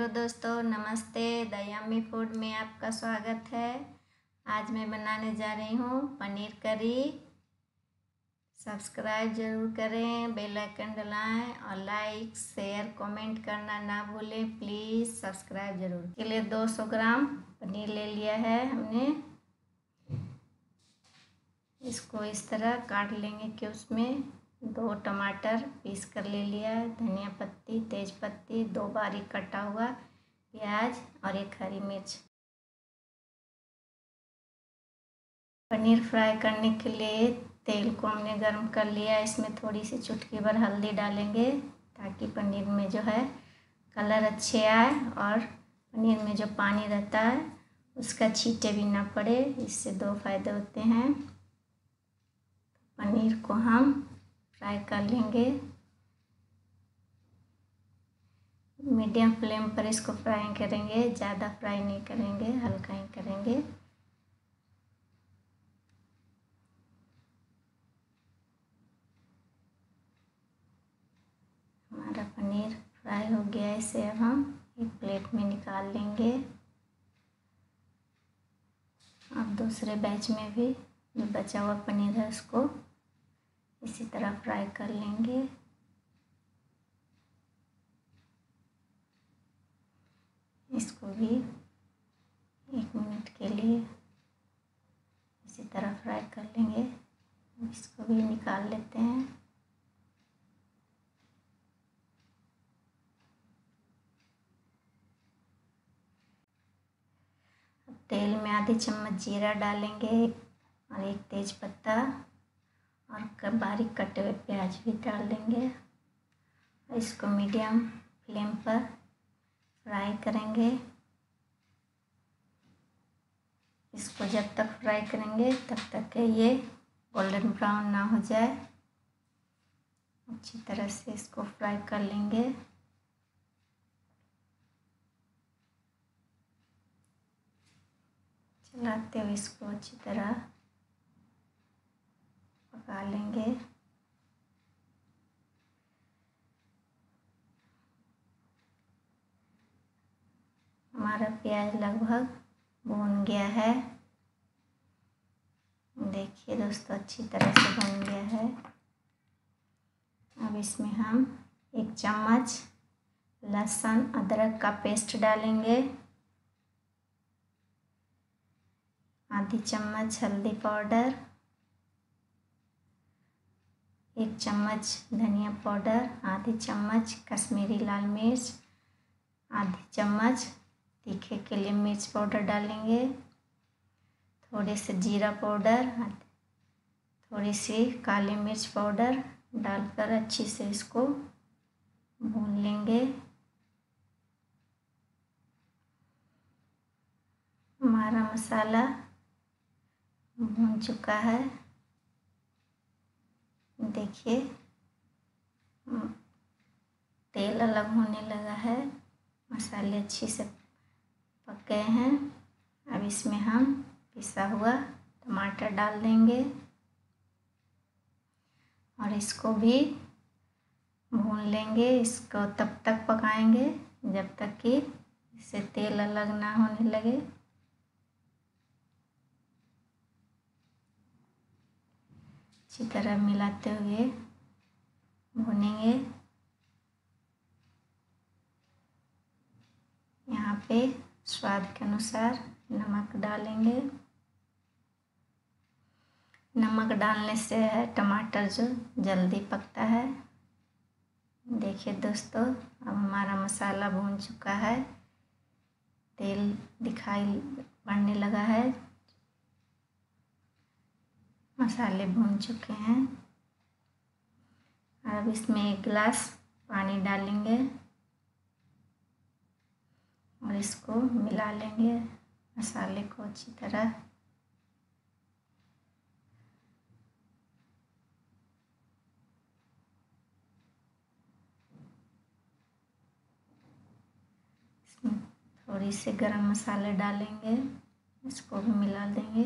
Hello दोस्तों, नमस्ते। दयामी food में आपका स्वागत है। आज मैं बनाने जा रही हूँ पनीर करी। सब्सक्राइब ज़रूर करें, बेल आइकन दबाएँ और लाइक, शेयर, कमेंट करना ना भूलें। प्लीज़ सब्सक्राइब ज़रूर। के लिए 200 ग्राम पनीर ले लिया है हमने। इसको इस तरह काट लेंगे कि उसमें दो टमाटर पीस कर ले लिया है, धनिया पत्ती, तेज पत्ती, दो बारीक कटा हुआ प्याज और एक हरी मिर्च। पनीर फ्राई करने के लिए तेल को हमने गर्म कर लिया इसमें थोड़ी सी चुटकी भर हल्दी डालेंगे ताकि पनीर में जो है कलर अच्छे आए और पनीर में जो पानी रहता है उसका छीटे भी ना पड़े, इससे दो फ़ायदे होते हैं। पनीर को हम फ्राई कर लेंगे मीडियम फ्लेम पर इसको फ्राई करेंगे, ज़्यादा फ्राई नहीं करेंगे, हल्का ही करेंगे। हमारा पनीर फ्राई हो गया इसे अब हम एक प्लेट में निकाल लेंगे। अब दूसरे बैच में भी जो बचा हुआ पनीर है उसको इसी तरह फ्राई कर लेंगे। इसको भी एक मिनट के लिए इसी तरह फ्राई कर लेंगे। इसको भी निकाल लेते हैं। तेल में आधी चम्मच जीरा डालेंगे और एक तेज पत्ता। और बारीक कटे हुए प्याज भी डाल देंगे। इसको मीडियम फ्लेम पर फ्राई करेंगे। इसको जब तक फ्राई करेंगे, तब तक के ये गोल्डन ब्राउन ना हो जाए। अच्छी तरह से इसको फ्राई कर लेंगे। चलाते हुए इसको अच्छी तरह पका लेंगे हमारा प्याज लगभग भून गया है। देखिए दोस्तों, अच्छी तरह से भून गया है। अब इसमें हम एक चम्मच लहसुन अदरक का पेस्ट डालेंगे। आधी चम्मच हल्दी पाउडर। एक चम्मच धनिया पाउडर, आधी चम्मच कश्मीरी लाल मिर्च, आधी चम्मच तीखे के लिए मिर्च पाउडर डालेंगे। थोड़े से जीरा पाउडर, थोड़ी सी काली मिर्च पाउडर डालकर अच्छे से इसको भून लेंगे। हमारा मसाला भून चुका है। देखिए। तेल अलग होने लगा है। मसाले अच्छे से पक गए हैं। अब इसमें हम पिसा हुआ टमाटर डाल देंगे। और इसको भी भून लेंगे। इसको तब तक पकाएँगे जब तक कि इससे तेल अलग ना होने लगे। अच्छी तरह मिलाते हुए भुनेंगे। यहाँ पे स्वाद के अनुसार नमक डालेंगे। नमक डालने से है, टमाटर जो जल्दी पकता है। देखिए दोस्तों, अब हमारा मसाला भून चुका है। तेल दिखाई पड़ने लगा है। मसाले भून चुके हैं। अब इसमें एक गिलास पानी डालेंगे और इसको मिला लेंगे मसाले को अच्छी तरह। थोड़ी सी गरम मसाले डालेंगे, इसको भी मिला देंगे।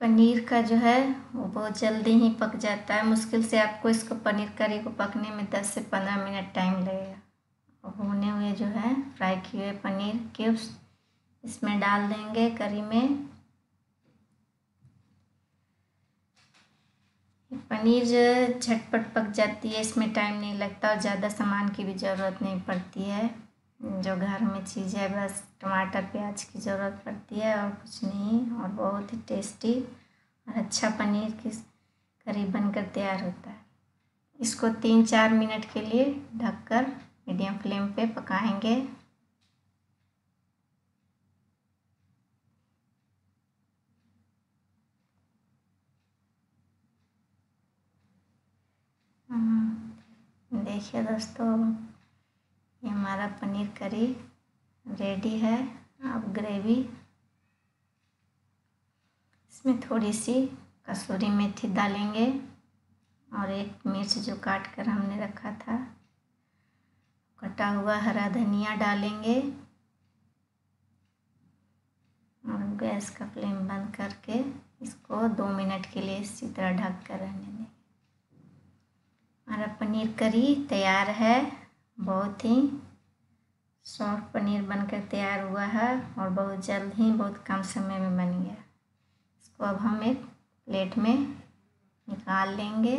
पनीर का जो है, वो बहुत जल्दी ही पक जाता है। मुश्किल से आपको इसको पनीर करी को पकने में दस से पंद्रह मिनट टाइम लगेगा। और भुने हुए जो है, फ्राई किए हुए पनीर क्यूब्स, इसमें डाल देंगे करी में। पनीर जो झटपट पक जाती है, इसमें टाइम नहीं लगता और ज़्यादा सामान की भी ज़रूरत नहीं पड़ती है। जो घर में चीज़ है बस टमाटर प्याज की ज़रूरत पड़ती है और कुछ नहीं और बहुत ही टेस्टी और अच्छा पनीर की करी बनकर तैयार होता है। इसको तीन चार मिनट के लिए ढककर मीडियम फ्लेम पे पकाएँगे। हम्म, देखिए दोस्तों ये हमारा पनीर करी रेडी है, अब ग्रेवी। इसमें थोड़ी सी कसूरी मेथी डालेंगे और एक मिर्च जो काट कर हमने रखा था, कटा हुआ हरा धनिया डालेंगे और गैस का फ्लेम बंद करके इसको दो मिनट के लिए इसी तरह ढक कर रहने दें हमारा पनीर करी तैयार है। बहुत ही सॉफ्ट पनीर बनकर तैयार हुआ है और बहुत जल्द ही बहुत कम समय में बन गया। इसको अब हम एक प्लेट में निकाल लेंगे।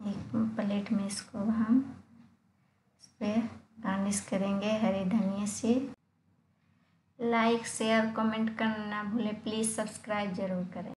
एक प्लेट में इसको हम इस पर गार्निश करेंगे हरी धनिया से। लाइक शेयर कमेंट करना ना भूलें। प्लीज़ सब्सक्राइब ज़रूर करें।